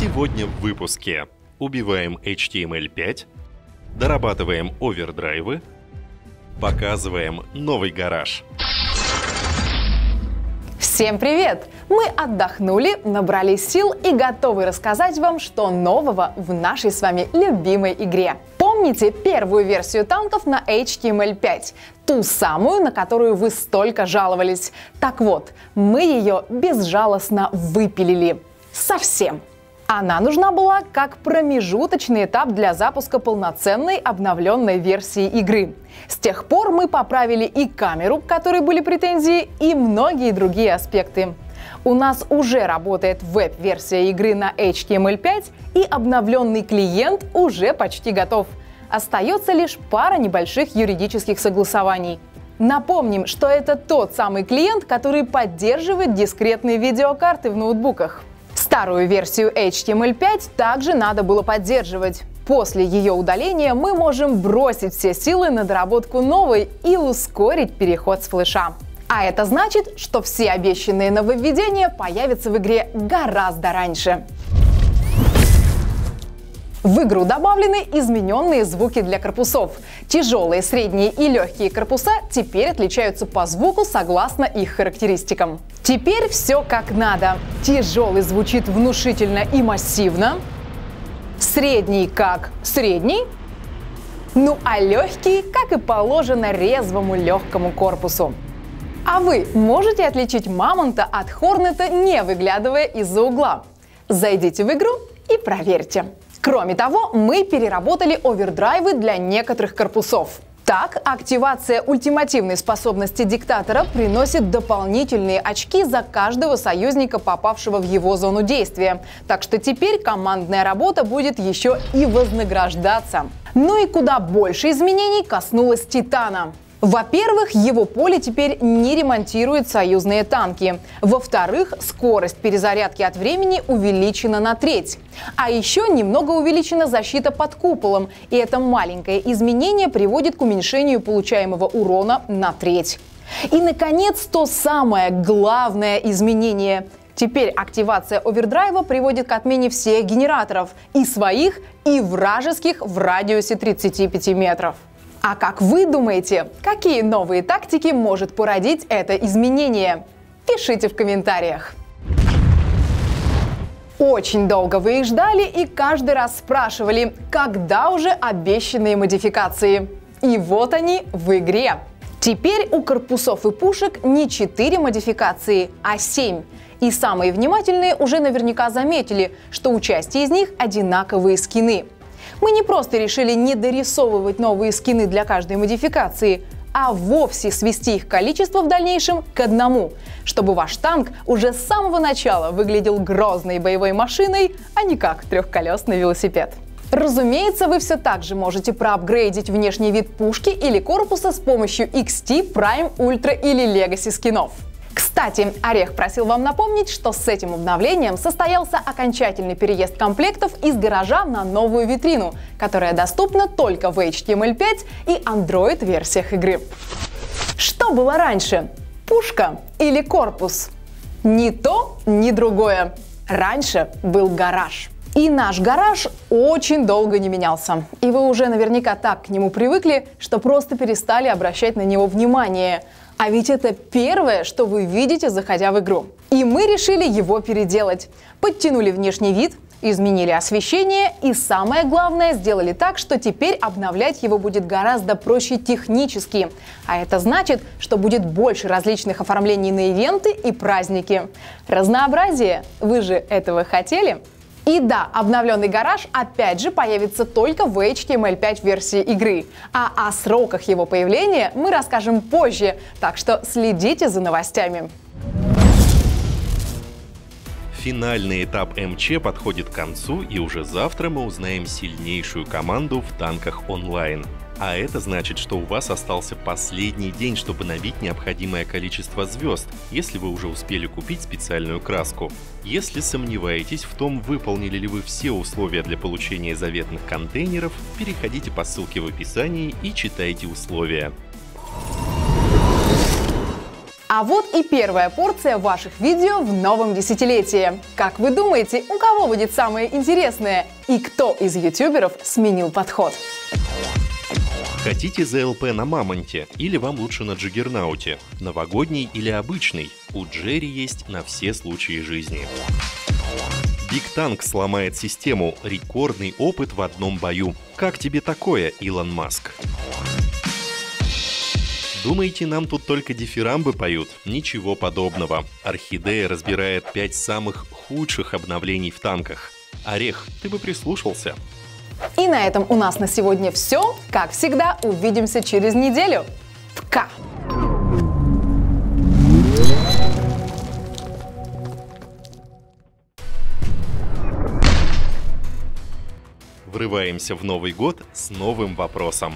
Сегодня в выпуске убиваем HTML5, дорабатываем овердрайвы, показываем новый гараж. Всем привет! Мы отдохнули, набрались сил и готовы рассказать вам, что нового в нашей с вами любимой игре. Помните первую версию танков на HTML5? Ту самую, на которую вы столько жаловались. Так вот, мы ее безжалостно выпилили. Совсем. Она нужна была как промежуточный этап для запуска полноценной обновленной версии игры. С тех пор мы поправили и камеру, к которой были претензии, и многие другие аспекты. У нас уже работает веб-версия игры на HTML5 и обновленный клиент уже почти готов. Остается лишь пара небольших юридических согласований. Напомним, что это тот самый клиент, который поддерживает дискретные видеокарты в ноутбуках. Старую версию HTML5 также надо было поддерживать. После ее удаления мы можем бросить все силы на доработку новой и ускорить переход с флеша. А это значит, что все обещанные нововведения появятся в игре гораздо раньше. В игру добавлены измененные звуки для корпусов. Тяжелые, средние и легкие корпуса теперь отличаются по звуку согласно их характеристикам. Теперь все как надо. Тяжелый звучит внушительно и массивно. Средний как средний. Ну а легкий, как и положено резвому легкому корпусу. А вы можете отличить мамонта от хорнета, не выглядывая из-за угла? Зайдите в игру и проверьте. Кроме того, мы переработали овердрайвы для некоторых корпусов. Так, активация ультимативной способности диктатора приносит дополнительные очки за каждого союзника, попавшего в его зону действия. Так что теперь командная работа будет еще и вознаграждаться. Ну и куда больше изменений коснулось Титана. Во-первых, его поле теперь не ремонтируют союзные танки. Во-вторых, скорость перезарядки от времени увеличена на треть. А еще немного увеличена защита под куполом, и это маленькое изменение приводит к уменьшению получаемого урона на треть. И, наконец, то самое главное изменение. Теперь активация овердрайва приводит к отмене всех генераторов, и своих, и вражеских в радиусе 35 метров. А как вы думаете, какие новые тактики может породить это изменение? Пишите в комментариях. Очень долго вы их ждали и каждый раз спрашивали, когда уже обещанные модификации. И вот они в игре. Теперь у корпусов и пушек не 4 модификации, а 7. И самые внимательные уже наверняка заметили, что у части из них одинаковые скины – мы не просто решили не дорисовывать новые скины для каждой модификации, а вовсе свести их количество в дальнейшем к одному, чтобы ваш танк уже с самого начала выглядел грозной боевой машиной, а не как трехколесный велосипед. Разумеется, вы все так же можете проапгрейдить внешний вид пушки или корпуса с помощью XT, Prime, Ultra или Legacy скинов. Кстати, Орех просил вам напомнить, что с этим обновлением состоялся окончательный переезд комплектов из гаража на новую витрину, которая доступна только в HTML5 и Android-версиях игры. Что было раньше? Пушка или корпус? Ни то, ни другое. Раньше был гараж. И наш гараж очень долго не менялся. И вы уже наверняка так к нему привыкли, что просто перестали обращать на него внимание – а ведь это первое, что вы видите, заходя в игру. И мы решили его переделать. Подтянули внешний вид, изменили освещение и самое главное сделали так, что теперь обновлять его будет гораздо проще технически. А это значит, что будет больше различных оформлений на ивенты и праздники. Разнообразие! Вы же этого хотели? И да, обновленный гараж опять же появится только в HTML5 версии игры. А о сроках его появления мы расскажем позже, так что следите за новостями. Финальный этап МЧ подходит к концу, и уже завтра мы узнаем сильнейшую команду в танках онлайн. А это значит, что у вас остался последний день, чтобы набить необходимое количество звезд, если вы уже успели купить специальную краску. Если сомневаетесь в том, выполнили ли вы все условия для получения заветных контейнеров, переходите по ссылке в описании и читайте условия. А вот и первая порция ваших видео в новом десятилетии. Как вы думаете, у кого будет самое интересное? И кто из ютуберов сменил подход? Хотите ЗЛП на Мамонте или вам лучше на Джиггернауте? Новогодний или обычный? У Джерри есть на все случаи жизни. Биг Танк сломает систему. Рекордный опыт в одном бою. Как тебе такое, Илон Маск? Думаете, нам тут только дифирамбы поют? Ничего подобного. Орхидея разбирает пять самых худших обновлений в танках. Орех, ты бы прислушался. И на этом у нас на сегодня все. Как всегда, увидимся через неделю. Пока! Врываемся в Новый год с новым вопросом.